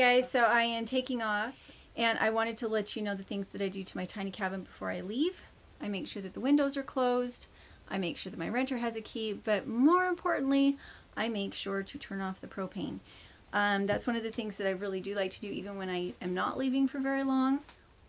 guys, so I am taking off and I wanted to let you know the things that I do to my tiny cabin before I leave. I make sure that the windows are closed. I make sure that my renter has a key, but more importantly, I make sure to turn off the propane. Um, that's one of the things that I really do like to do even when I am not leaving for very long.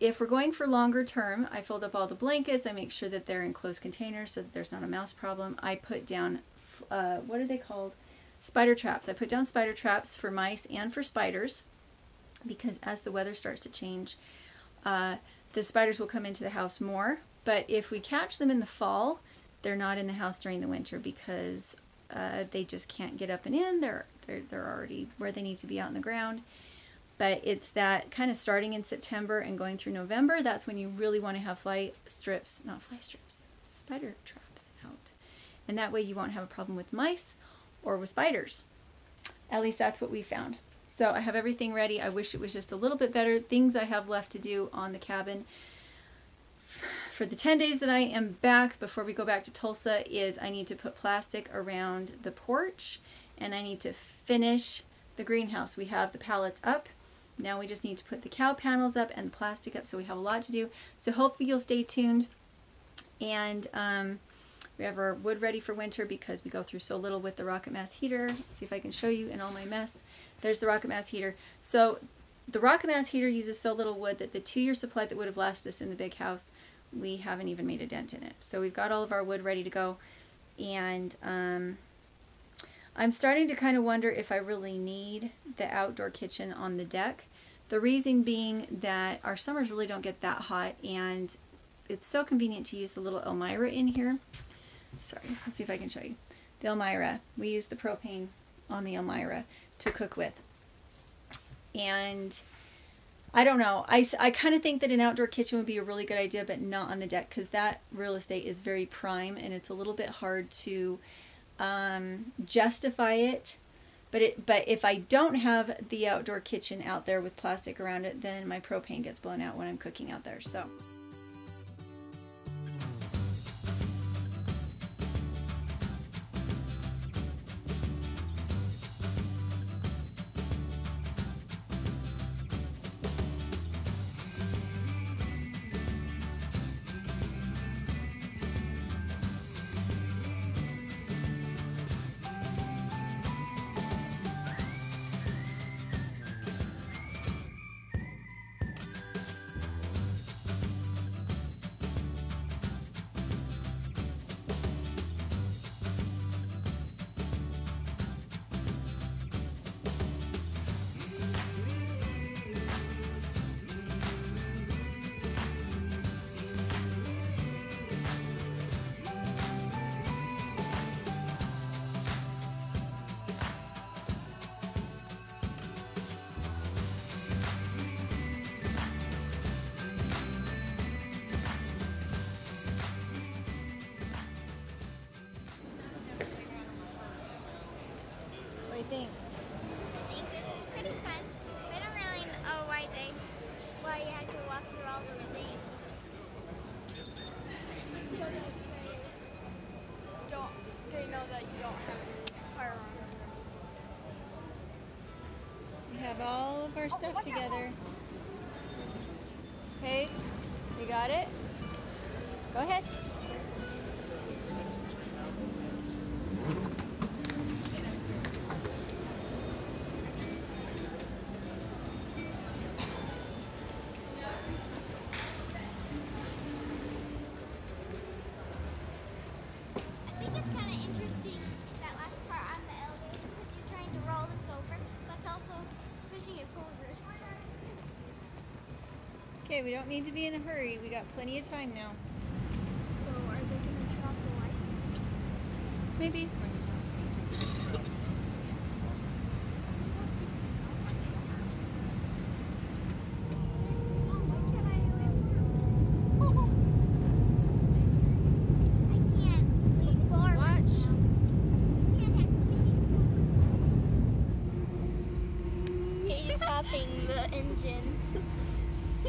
If we're going for longer term, I fold up all the blankets. I make sure that they're in closed containers so that there's not a mouse problem. I put down, uh, what are they called? Spider traps. I put down spider traps for mice and for spiders because as the weather starts to change, uh, the spiders will come into the house more. But if we catch them in the fall, they're not in the house during the winter because uh, they just can't get up and in. They're, they're, they're already where they need to be out in the ground. But it's that kind of starting in September and going through November, that's when you really want to have fly strips, not fly strips, spider traps out. And that way you won't have a problem with mice or with spiders. At least that's what we found. So I have everything ready. I wish it was just a little bit better. Things I have left to do on the cabin for the 10 days that I am back before we go back to Tulsa is I need to put plastic around the porch and I need to finish the greenhouse. We have the pallets up. Now we just need to put the cow panels up and the plastic up so we have a lot to do. So hopefully you'll stay tuned and um, we have our wood ready for winter because we go through so little with the Rocket Mass heater. Let's see if I can show you in all my mess. There's the Rocket Mass heater. So the Rocket Mass heater uses so little wood that the two-year supply that would have lasted us in the big house, we haven't even made a dent in it. So we've got all of our wood ready to go. And um, I'm starting to kind of wonder if I really need the outdoor kitchen on the deck. The reason being that our summers really don't get that hot and it's so convenient to use the little Elmira in here. Sorry, let's see if I can show you. The Elmira, we use the propane on the Elmira to cook with. And I don't know. I, I kind of think that an outdoor kitchen would be a really good idea, but not on the deck because that real estate is very prime and it's a little bit hard to um, justify it. But it but if I don't have the outdoor kitchen out there with plastic around it, then my propane gets blown out when I'm cooking out there. So. Our stuff together. Paige, you got it? Go ahead. Okay, we don't need to be in a hurry. We got plenty of time now. So are they gonna turn off the lights? Maybe. I can't. Wait, Laura. Watch. He's copying the engine.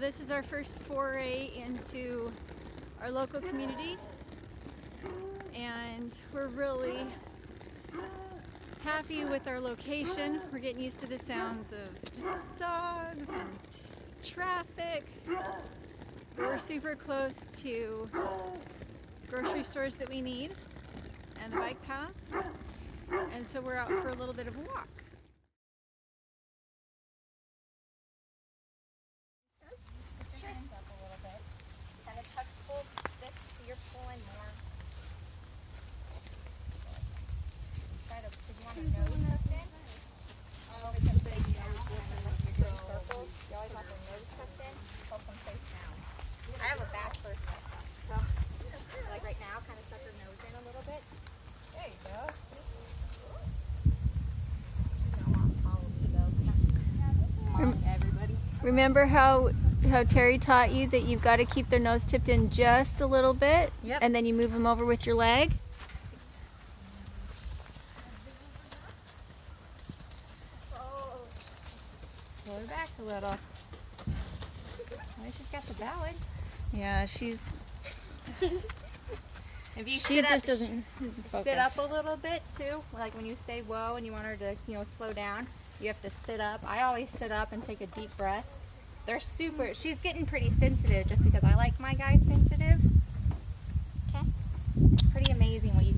this is our first foray into our local community, and we're really happy with our location. We're getting used to the sounds of dogs and traffic. We're super close to grocery stores that we need and the bike path, and so we're out for a little bit of a walk. Put your hands up a little bit. Kind of tuck, pull this so you're pulling more. Try to, did you want your nose tucked in? Oh, because they, you always do it in circles. You always want their nose tucked in. Help them face down. I have a bachelor's myself, so like right now, kind of tuck her nose in a little bit. There you go. She's gonna want to follow me though. Come on, everybody. Remember how how Terry taught you that you've got to keep their nose tipped in just a little bit, Yep. and then you move them over with your leg. Pull her back a little. Well, she's got the ballad. Yeah, she's If you she just up, doesn't, doesn't focus. sit up a little bit too. Like when you say whoa and you want her to, you know, slow down, you have to sit up. I always sit up and take a deep breath. They're super, she's getting pretty sensitive just because I like my guy sensitive. Okay? Pretty amazing what you